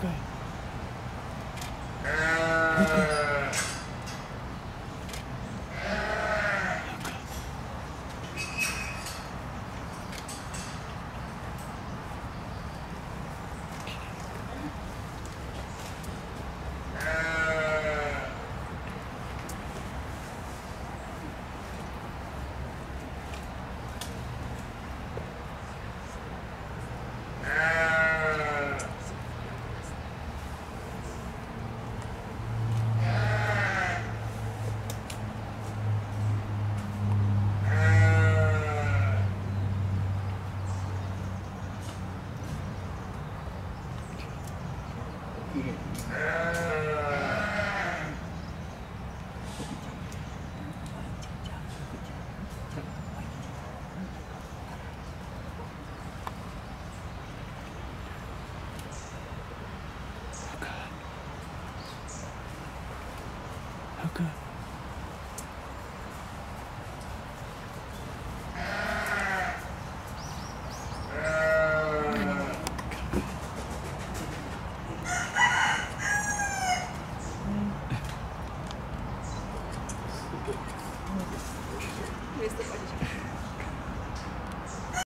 Okay. Okay. Okay. Facebook page.